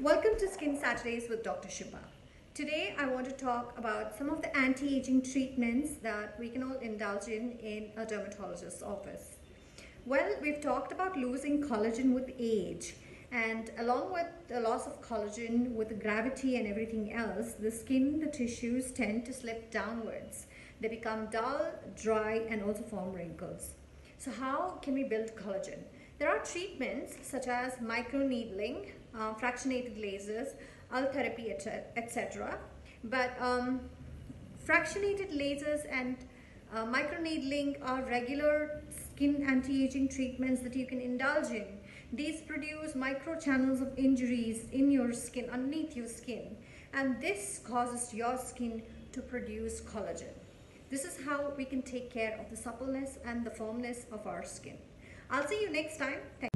Welcome to Skin Saturdays with Dr. Shubha. Today I want to talk about some of the anti-aging treatments that we can all indulge in in a dermatologist's office. Well, we've talked about losing collagen with age and along with the loss of collagen with gravity and everything else, the skin, the tissues tend to slip downwards. They become dull, dry and also form wrinkles. So how can we build collagen? There are treatments such as microneedling, uh, fractionated lasers, Ultherapy, etc. But um, fractionated lasers and uh, microneedling are regular skin anti-aging treatments that you can indulge in. These produce micro channels of injuries in your skin, underneath your skin. And this causes your skin to produce collagen. This is how we can take care of the suppleness and the firmness of our skin. I'll see you next time. Thank